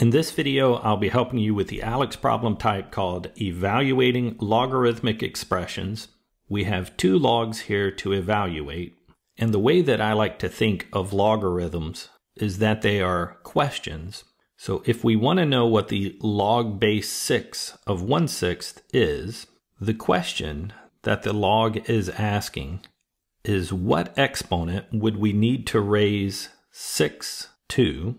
In this video, I'll be helping you with the ALEKS problem type called Evaluating Logarithmic Expressions. We have two logs here to evaluate, and the way that I like to think of logarithms is that they are questions. So if we want to know what the log base 6 of 1 sixth is, the question that the log is asking is what exponent would we need to raise 6 to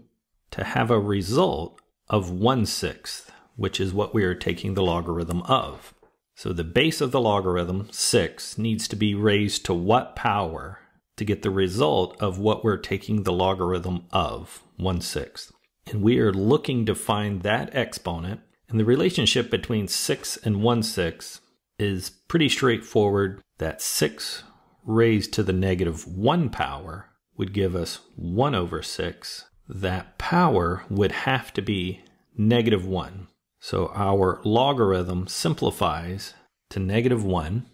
to have a result of 1 sixth, which is what we are taking the logarithm of. So the base of the logarithm, 6, needs to be raised to what power to get the result of what we're taking the logarithm of, 1 sixth. And we are looking to find that exponent. And the relationship between 6 and 1 sixth is pretty straightforward that 6 raised to the negative 1 power would give us 1 over 6 that power would have to be negative 1. So our logarithm simplifies to negative 1.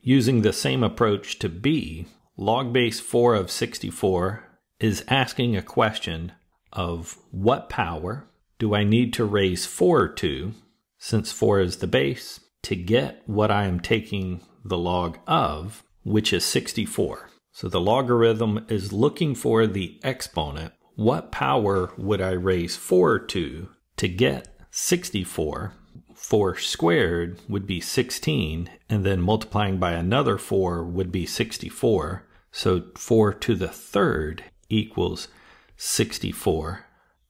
Using the same approach to b, log base 4 of 64 is asking a question of what power do I need to raise 4 to, since 4 is the base, to get what I am taking the log of, which is 64. So the logarithm is looking for the exponent what power would I raise 4 to to get 64? 4 squared would be 16, and then multiplying by another 4 would be 64. So 4 to the third equals 64.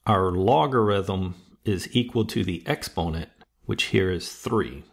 Our logarithm is equal to the exponent, which here is 3.